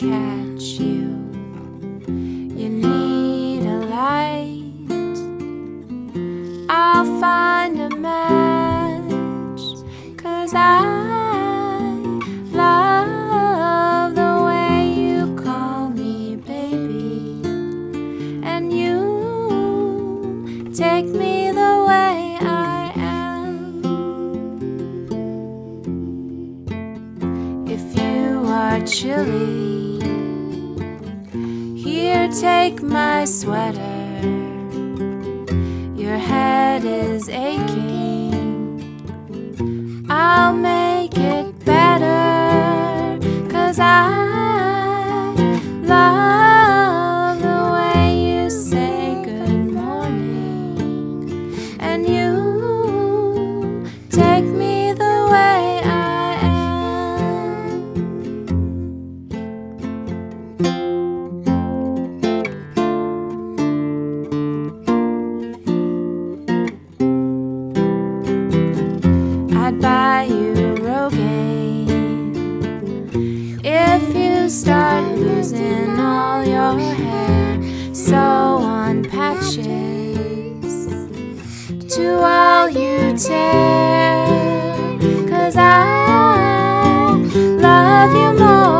catch you. You need a light. I'll find a match. Cause I love the way you call me baby. And you take me the way I am. If you are chilly, here take my sweater. Your head is aching. I'll make it better. Cause I love the way you say good morning. And you take me You Rogaine if you start losing all your hair. Sew on patches to all you tear. Cause I love you more